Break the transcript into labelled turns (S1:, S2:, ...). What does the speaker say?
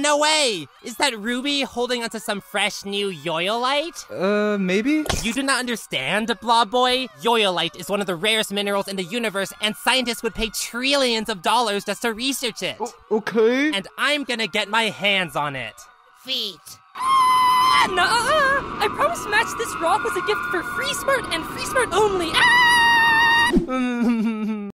S1: No way! Is that Ruby holding onto some fresh new yoyleite?
S2: Uh, maybe?
S1: You do not understand, Blob Boy. Yoyleite is one of the rarest minerals in the universe, and scientists would pay trillions of dollars just to research it.
S2: Okay.
S1: And I'm gonna get my hands on it.
S3: Feet.
S4: Ah, nah! -uh. I promised Match this rock was a gift for Freesmart and Freesmart only. Ah!